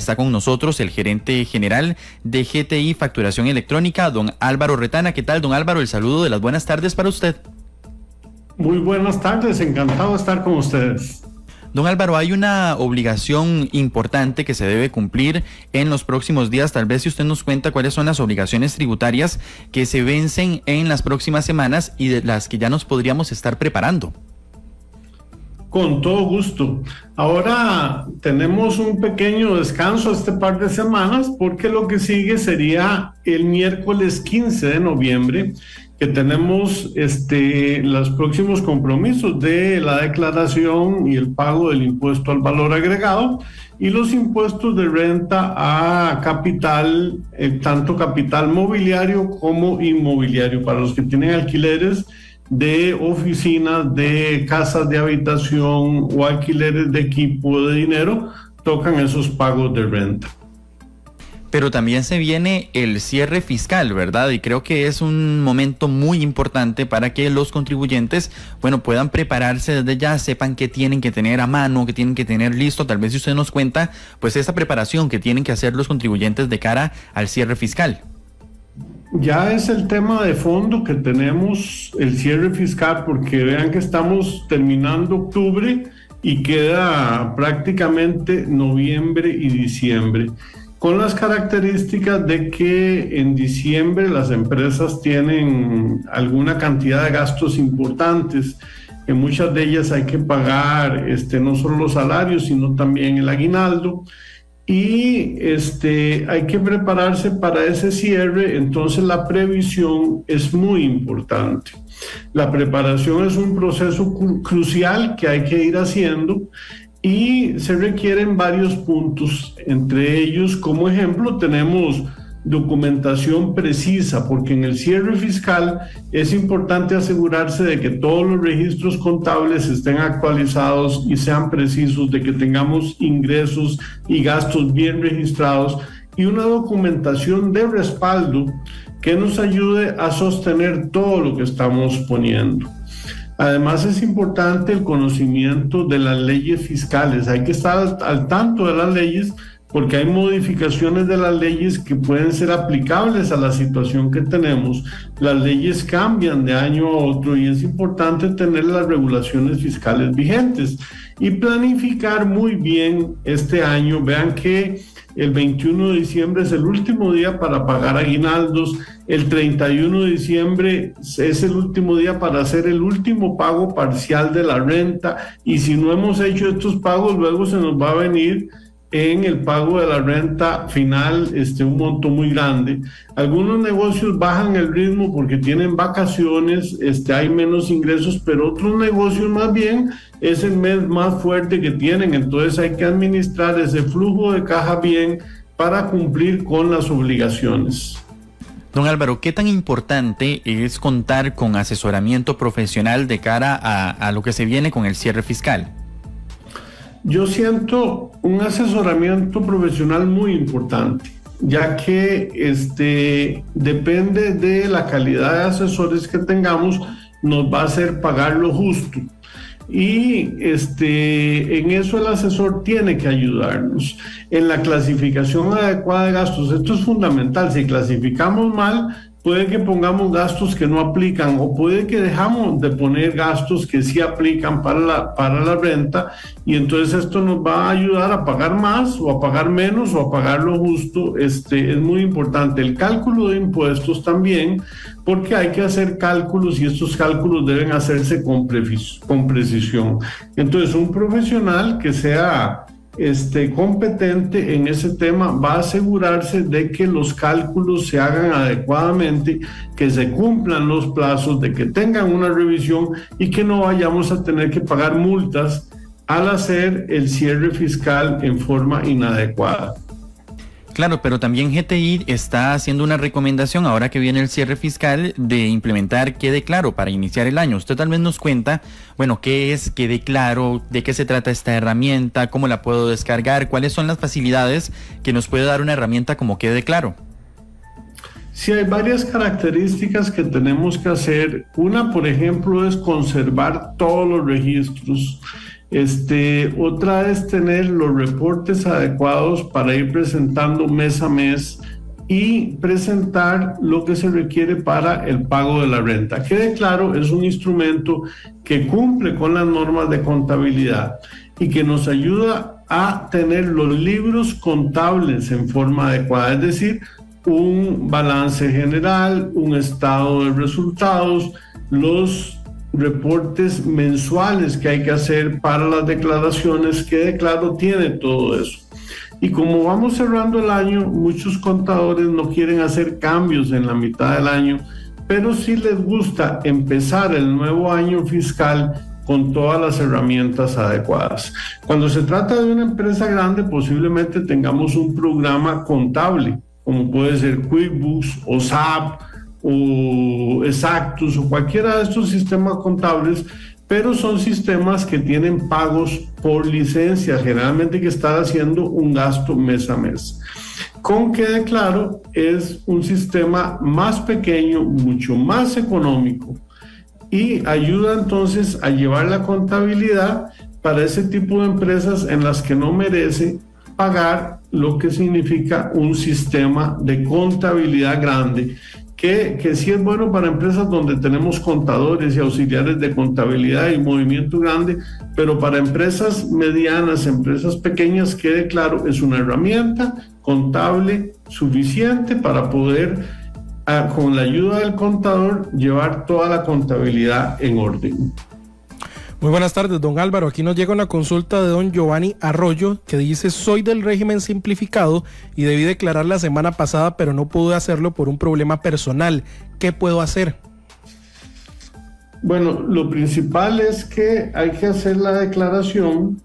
Está con nosotros el gerente general de GTI Facturación Electrónica, don Álvaro Retana. ¿Qué tal, don Álvaro? El saludo de las buenas tardes para usted. Muy buenas tardes, encantado de estar con ustedes. Don Álvaro, hay una obligación importante que se debe cumplir en los próximos días. Tal vez si usted nos cuenta cuáles son las obligaciones tributarias que se vencen en las próximas semanas y de las que ya nos podríamos estar preparando. Con todo gusto. Ahora tenemos un pequeño descanso este par de semanas porque lo que sigue sería el miércoles 15 de noviembre que tenemos este, los próximos compromisos de la declaración y el pago del impuesto al valor agregado y los impuestos de renta a capital, eh, tanto capital mobiliario como inmobiliario, para los que tienen alquileres de oficinas, de casas de habitación o alquileres de equipo de dinero, tocan esos pagos de renta. Pero también se viene el cierre fiscal, ¿verdad? Y creo que es un momento muy importante para que los contribuyentes, bueno, puedan prepararse desde ya, sepan qué tienen que tener a mano, qué tienen que tener listo. Tal vez si usted nos cuenta, pues esa preparación que tienen que hacer los contribuyentes de cara al cierre fiscal ya es el tema de fondo que tenemos el cierre fiscal, porque vean que estamos terminando octubre y queda prácticamente noviembre y diciembre, con las características de que en diciembre las empresas tienen alguna cantidad de gastos importantes, que muchas de ellas hay que pagar este, no solo los salarios, sino también el aguinaldo y este, hay que prepararse para ese cierre, entonces la previsión es muy importante. La preparación es un proceso crucial que hay que ir haciendo y se requieren varios puntos, entre ellos como ejemplo tenemos documentación precisa, porque en el cierre fiscal es importante asegurarse de que todos los registros contables estén actualizados y sean precisos, de que tengamos ingresos y gastos bien registrados y una documentación de respaldo que nos ayude a sostener todo lo que estamos poniendo. Además es importante el conocimiento de las leyes fiscales. Hay que estar al tanto de las leyes porque hay modificaciones de las leyes que pueden ser aplicables a la situación que tenemos. Las leyes cambian de año a otro y es importante tener las regulaciones fiscales vigentes y planificar muy bien este año. Vean que el 21 de diciembre es el último día para pagar aguinaldos, el 31 de diciembre es el último día para hacer el último pago parcial de la renta y si no hemos hecho estos pagos luego se nos va a venir en el pago de la renta final este, un monto muy grande. Algunos negocios bajan el ritmo porque tienen vacaciones, este, hay menos ingresos, pero otros negocios más bien es el mes más fuerte que tienen. Entonces hay que administrar ese flujo de caja bien para cumplir con las obligaciones. Don Álvaro, ¿qué tan importante es contar con asesoramiento profesional de cara a, a lo que se viene con el cierre fiscal? Yo siento un asesoramiento profesional muy importante, ya que este, depende de la calidad de asesores que tengamos, nos va a hacer pagar lo justo. Y este, en eso el asesor tiene que ayudarnos. En la clasificación adecuada de gastos, esto es fundamental. Si clasificamos mal, puede que pongamos gastos que no aplican o puede que dejamos de poner gastos que sí aplican para la, para la renta y entonces esto nos va a ayudar a pagar más o a pagar menos o a pagar lo justo. Este, es muy importante el cálculo de impuestos también porque hay que hacer cálculos y estos cálculos deben hacerse con, con precisión. Entonces un profesional que sea este, competente en ese tema va a asegurarse de que los cálculos se hagan adecuadamente, que se cumplan los plazos, de que tengan una revisión y que no vayamos a tener que pagar multas al hacer el cierre fiscal en forma inadecuada. Claro, pero también GTI está haciendo una recomendación ahora que viene el cierre fiscal de implementar Quede Claro para iniciar el año. Usted tal vez nos cuenta, bueno, qué es Quede Claro, de qué se trata esta herramienta, cómo la puedo descargar, cuáles son las facilidades que nos puede dar una herramienta como Quede Claro. Sí, hay varias características que tenemos que hacer. Una, por ejemplo, es conservar todos los registros Este, otra es tener los reportes adecuados para ir presentando mes a mes y presentar lo que se requiere para el pago de la renta. Quede claro, es un instrumento que cumple con las normas de contabilidad y que nos ayuda a tener los libros contables en forma adecuada, es decir, un balance general, un estado de resultados, los reportes mensuales que hay que hacer para las declaraciones, que claro tiene todo eso. Y como vamos cerrando el año, muchos contadores no quieren hacer cambios en la mitad del año, pero sí les gusta empezar el nuevo año fiscal con todas las herramientas adecuadas. Cuando se trata de una empresa grande, posiblemente tengamos un programa contable, como puede ser QuickBooks o SAP o Exactus o cualquiera de estos sistemas contables, pero son sistemas que tienen pagos por licencia, generalmente que están haciendo un gasto mes a mes. Con quede claro, es un sistema más pequeño, mucho más económico y ayuda entonces a llevar la contabilidad para ese tipo de empresas en las que no merece pagar lo que significa un sistema de contabilidad grande que, que sí es bueno para empresas donde tenemos contadores y auxiliares de contabilidad y movimiento grande, pero para empresas medianas, empresas pequeñas, quede claro, es una herramienta contable suficiente para poder, ah, con la ayuda del contador, llevar toda la contabilidad en orden. Muy buenas tardes, don Álvaro. Aquí nos llega una consulta de don Giovanni Arroyo que dice, soy del régimen simplificado y debí declarar la semana pasada, pero no pude hacerlo por un problema personal. ¿Qué puedo hacer? Bueno, lo principal es que hay que hacer la declaración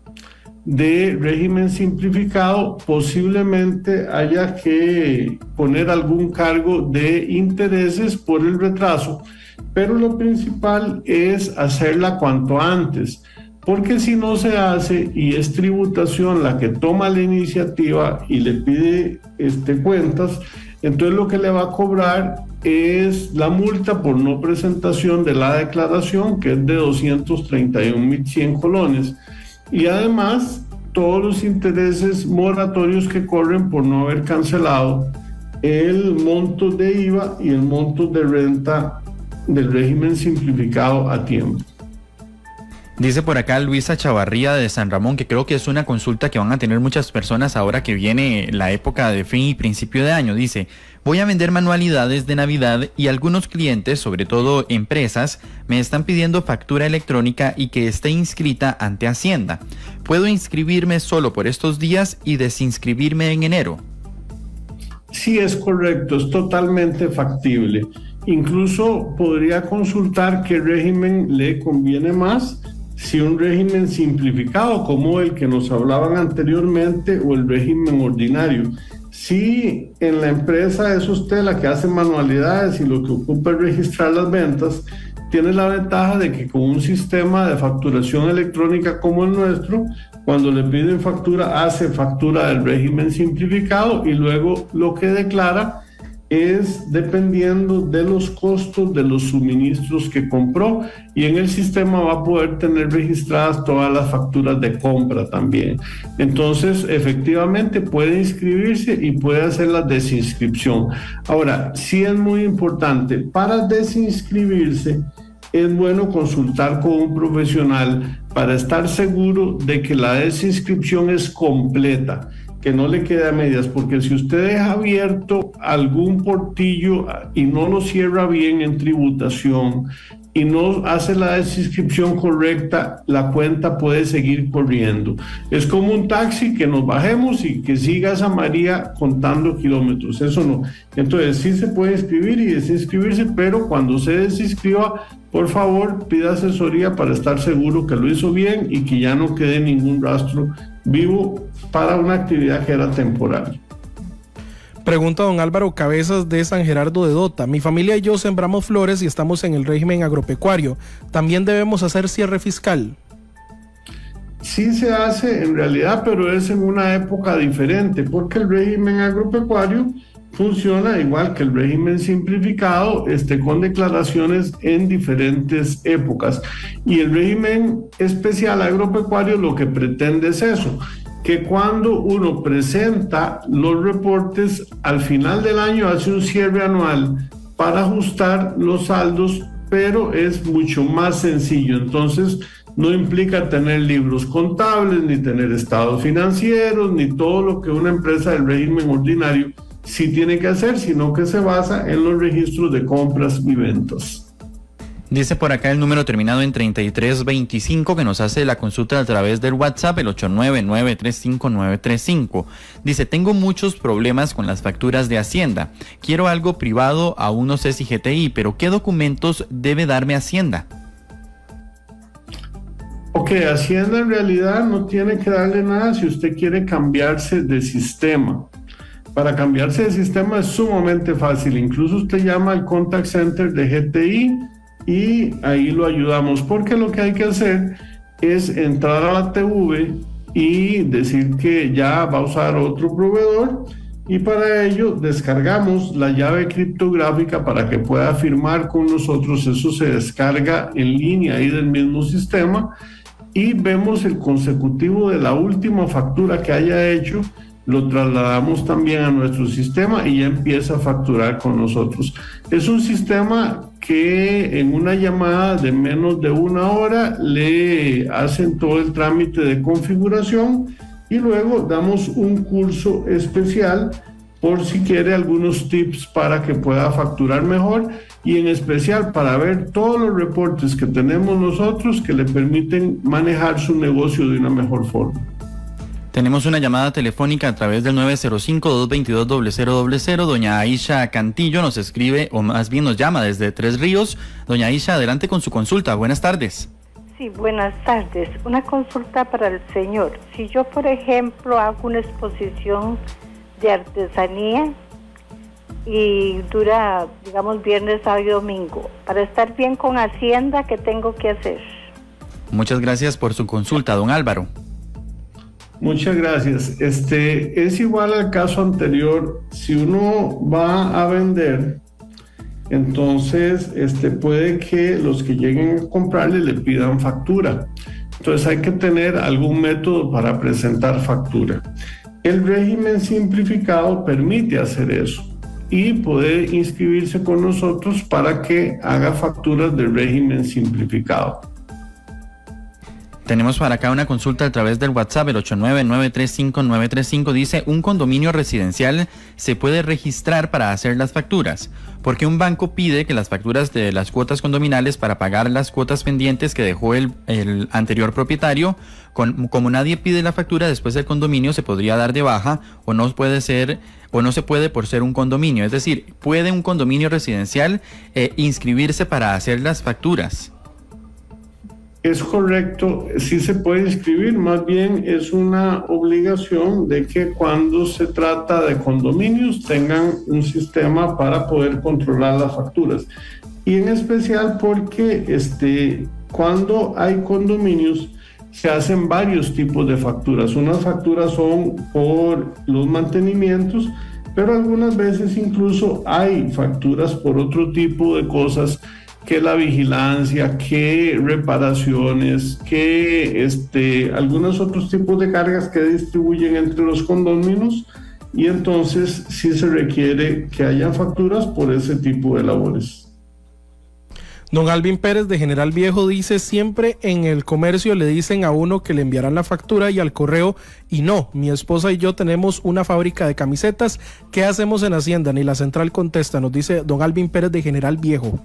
de régimen simplificado. Posiblemente haya que poner algún cargo de intereses por el retraso pero lo principal es hacerla cuanto antes, porque si no se hace y es tributación la que toma la iniciativa y le pide este, cuentas, entonces lo que le va a cobrar es la multa por no presentación de la declaración, que es de 231.100 colones, y además todos los intereses moratorios que corren por no haber cancelado el monto de IVA y el monto de renta del régimen simplificado a tiempo. Dice por acá Luisa Chavarría de San Ramón que creo que es una consulta que van a tener muchas personas ahora que viene la época de fin y principio de año. Dice, voy a vender manualidades de Navidad y algunos clientes, sobre todo empresas, me están pidiendo factura electrónica y que esté inscrita ante Hacienda. ¿Puedo inscribirme solo por estos días y desinscribirme en enero? Sí, es correcto, es totalmente factible. Incluso podría consultar qué régimen le conviene más, si un régimen simplificado como el que nos hablaban anteriormente o el régimen ordinario. Si en la empresa es usted la que hace manualidades y lo que ocupa es registrar las ventas, tiene la ventaja de que con un sistema de facturación electrónica como el nuestro, cuando le piden factura, hace factura del régimen simplificado y luego lo que declara es dependiendo de los costos de los suministros que compró y en el sistema va a poder tener registradas todas las facturas de compra también. Entonces, efectivamente puede inscribirse y puede hacer la desinscripción. Ahora, sí es muy importante, para desinscribirse es bueno consultar con un profesional para estar seguro de que la desinscripción es completa que no le quede a medias, porque si usted deja abierto algún portillo y no lo cierra bien en tributación y no hace la desinscripción correcta, la cuenta puede seguir corriendo. Es como un taxi que nos bajemos y que siga esa María contando kilómetros. Eso no. Entonces sí se puede inscribir y desinscribirse, pero cuando se desinscriba, por favor pida asesoría para estar seguro que lo hizo bien y que ya no quede ningún rastro vivo para una actividad que era temporal. Pregunta don Álvaro Cabezas de San Gerardo de Dota. Mi familia y yo sembramos flores y estamos en el régimen agropecuario. ¿También debemos hacer cierre fiscal? Sí se hace en realidad, pero es en una época diferente, porque el régimen agropecuario funciona igual que el régimen simplificado, este, con declaraciones en diferentes épocas. Y el régimen especial agropecuario lo que pretende es eso, que cuando uno presenta los reportes al final del año hace un cierre anual para ajustar los saldos, pero es mucho más sencillo. Entonces, no implica tener libros contables, ni tener estados financieros, ni todo lo que una empresa del régimen ordinario sí tiene que hacer, sino que se basa en los registros de compras y ventas. Dice por acá el número terminado en 3325 que nos hace la consulta a través del WhatsApp, el 899-35935. Dice, tengo muchos problemas con las facturas de Hacienda. Quiero algo privado, aún no sé si GTI, pero ¿qué documentos debe darme Hacienda? Ok, Hacienda en realidad no tiene que darle nada si usted quiere cambiarse de sistema. Para cambiarse de sistema es sumamente fácil. Incluso usted llama al contact center de GTI y ahí lo ayudamos. Porque lo que hay que hacer es entrar a la TV y decir que ya va a usar otro proveedor. Y para ello descargamos la llave criptográfica para que pueda firmar con nosotros. Eso se descarga en línea ahí del mismo sistema y vemos el consecutivo de la última factura que haya hecho lo trasladamos también a nuestro sistema y ya empieza a facturar con nosotros. Es un sistema que en una llamada de menos de una hora le hacen todo el trámite de configuración y luego damos un curso especial por si quiere algunos tips para que pueda facturar mejor y en especial para ver todos los reportes que tenemos nosotros que le permiten manejar su negocio de una mejor forma. Tenemos una llamada telefónica a través del 905-222-0000. Doña Aisha Cantillo nos escribe, o más bien nos llama desde Tres Ríos. Doña Aisha, adelante con su consulta. Buenas tardes. Sí, buenas tardes. Una consulta para el señor. Si yo, por ejemplo, hago una exposición de artesanía y dura, digamos, viernes, sábado y domingo, para estar bien con Hacienda, ¿qué tengo que hacer? Muchas gracias por su consulta, don Álvaro. Muchas gracias. Este es igual al caso anterior. Si uno va a vender, entonces este puede que los que lleguen a comprarle le pidan factura. Entonces hay que tener algún método para presentar factura. El régimen simplificado permite hacer eso y puede inscribirse con nosotros para que haga facturas del régimen simplificado. Tenemos para acá una consulta a través del WhatsApp, el 899-35935. Dice, un condominio residencial se puede registrar para hacer las facturas, porque un banco pide que las facturas de las cuotas condominales para pagar las cuotas pendientes que dejó el, el anterior propietario, con, como nadie pide la factura después del condominio, se podría dar de baja o no puede ser o no se puede por ser un condominio. Es decir, puede un condominio residencial eh, inscribirse para hacer las facturas. Es correcto, sí se puede inscribir, más bien es una obligación de que cuando se trata de condominios tengan un sistema para poder controlar las facturas. Y en especial porque este, cuando hay condominios se hacen varios tipos de facturas. Unas facturas son por los mantenimientos, pero algunas veces incluso hay facturas por otro tipo de cosas que la vigilancia, que reparaciones, que este, algunos otros tipos de cargas que distribuyen entre los condominios y entonces sí se requiere que haya facturas por ese tipo de labores. Don Alvin Pérez de General Viejo dice, siempre en el comercio le dicen a uno que le enviarán la factura y al correo y no, mi esposa y yo tenemos una fábrica de camisetas, ¿qué hacemos en Hacienda? Ni la central contesta, nos dice don Alvin Pérez de General Viejo.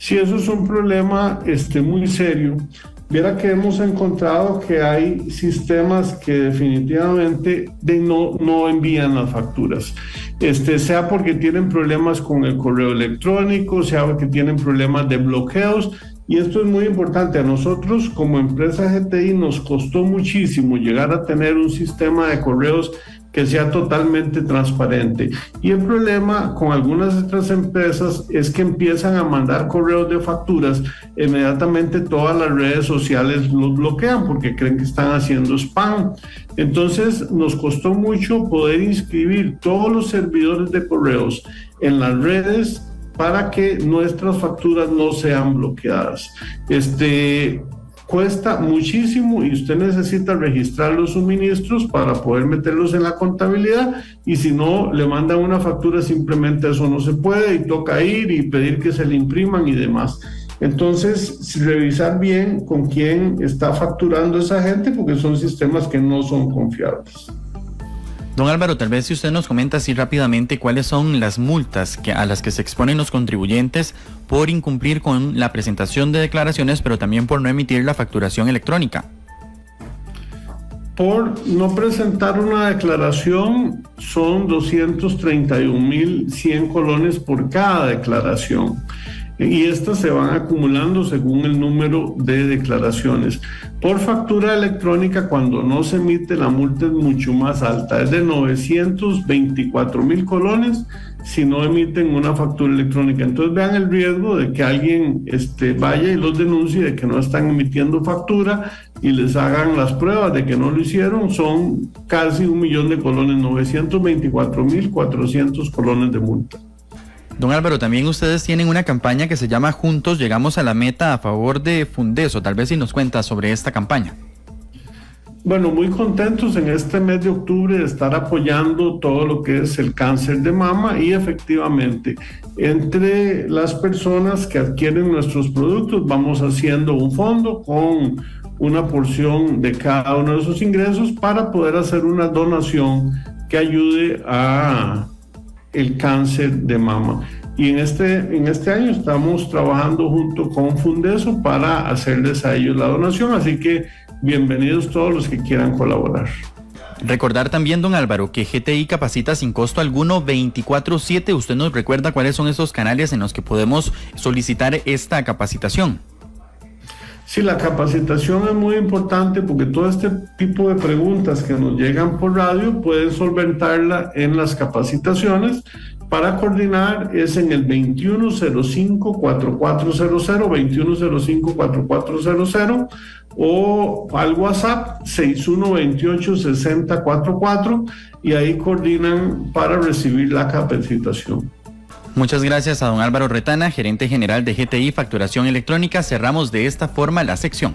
Si eso es un problema este, muy serio, viera que hemos encontrado que hay sistemas que definitivamente de no, no envían las facturas. Este, sea porque tienen problemas con el correo electrónico, sea porque tienen problemas de bloqueos. Y esto es muy importante. A nosotros como empresa GTI nos costó muchísimo llegar a tener un sistema de correos que sea totalmente transparente. Y el problema con algunas otras empresas es que empiezan a mandar correos de facturas, inmediatamente todas las redes sociales los bloquean porque creen que están haciendo spam. Entonces nos costó mucho poder inscribir todos los servidores de correos en las redes para que nuestras facturas no sean bloqueadas. Este, cuesta muchísimo y usted necesita registrar los suministros para poder meterlos en la contabilidad y si no le mandan una factura simplemente eso no se puede y toca ir y pedir que se le impriman y demás. Entonces, revisar bien con quién está facturando esa gente porque son sistemas que no son confiables. Don Álvaro, tal vez si usted nos comenta así rápidamente cuáles son las multas que, a las que se exponen los contribuyentes por incumplir con la presentación de declaraciones, pero también por no emitir la facturación electrónica. Por no presentar una declaración son 231.100 colones por cada declaración y estas se van acumulando según el número de declaraciones. Por factura electrónica, cuando no se emite, la multa es mucho más alta, es de 924 mil colones si no emiten una factura electrónica. Entonces vean el riesgo de que alguien este, vaya y los denuncie de que no están emitiendo factura y les hagan las pruebas de que no lo hicieron. Son casi un millón de colones, 924 mil 400 colones de multa. Don Álvaro, también ustedes tienen una campaña que se llama Juntos Llegamos a la Meta a favor de Fundeso. Tal vez si nos cuenta sobre esta campaña. Bueno, muy contentos en este mes de octubre de estar apoyando todo lo que es el cáncer de mama y efectivamente entre las personas que adquieren nuestros productos vamos haciendo un fondo con una porción de cada uno de esos ingresos para poder hacer una donación que ayude a el cáncer de mama. Y en este, en este año estamos trabajando junto con Fundeso para hacerles a ellos la donación, así que bienvenidos todos los que quieran colaborar. Recordar también, don Álvaro, que GTI capacita sin costo alguno 24/7. ¿Usted nos recuerda cuáles son esos canales en los que podemos solicitar esta capacitación? Sí, la capacitación es muy importante porque todo este tipo de preguntas que nos llegan por radio pueden solventarla en las capacitaciones. Para coordinar es en el 2105-4400, 2105-4400 o al WhatsApp 6128-6044 y ahí coordinan para recibir la capacitación. Muchas gracias a don Álvaro Retana, gerente general de GTI Facturación Electrónica. Cerramos de esta forma la sección.